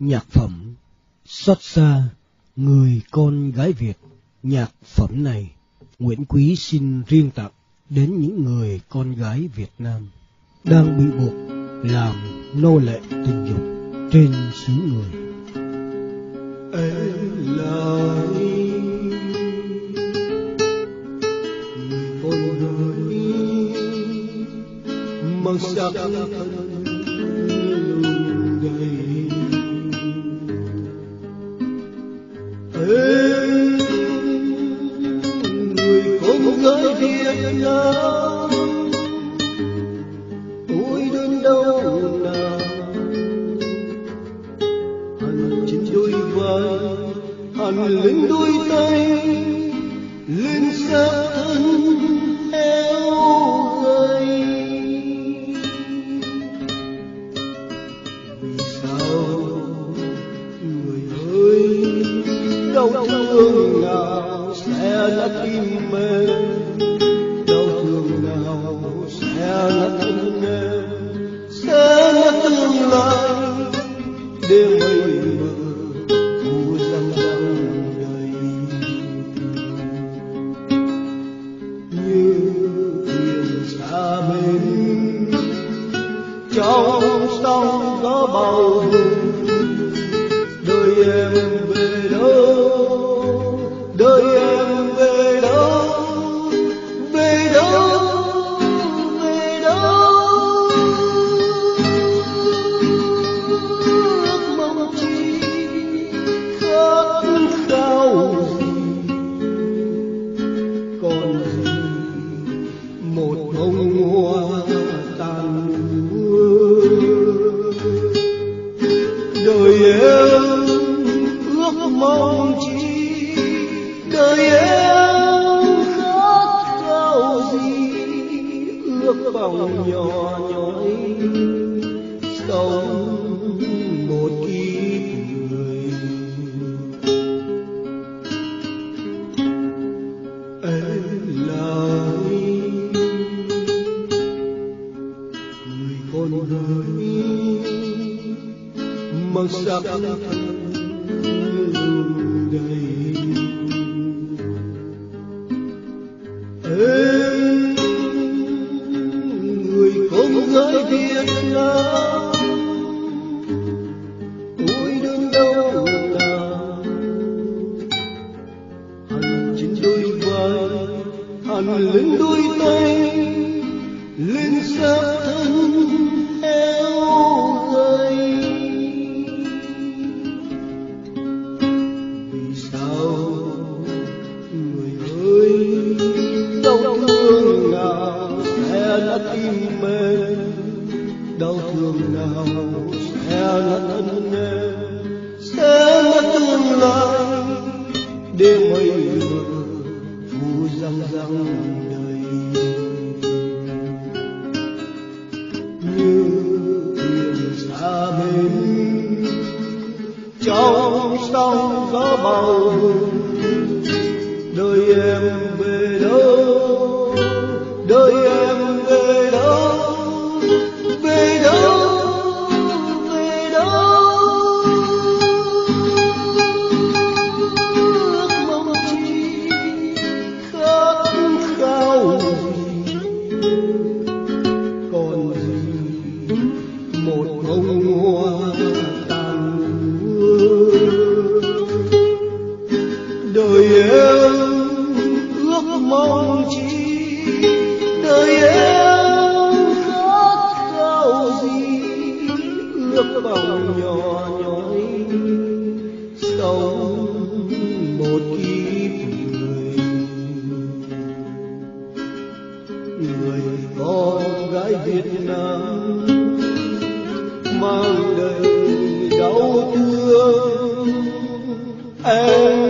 Nhạc phẩm Xót xa, Người con gái Việt Nhạc phẩm này, Nguyễn Quý xin riêng tặng đến những người con gái Việt Nam đang bị buộc làm nô lệ tình dục trên xứ người. Em là người con gái mang sắc thân lùng đầy đôi lên đôi tay lên xác thân eo gầy vì sao người ơi, đau thương nào sẽ là tim em? Ước nhỏ nhói sống một kiếp người. Em là người con gái mang sắc thân lên lên xác thân eo gầy. Vì sao người ơi, đau thương nào sẽ là tim mê? Đau thương nào sẽ là thân em sẽ là tương lai, đêm mây mưa phù răng răng. Trong gió bầu đời em về đâu? Đời em về đâu? Về đâu? Về đâu? Ước mong chi khát khao. Gì còn gì? Một bông hoa không mong chi đời em khát khao gì, ước vọng nhỏ nhói sống một kiếp người. Người con gái Việt Nam mang đầy đau thương, em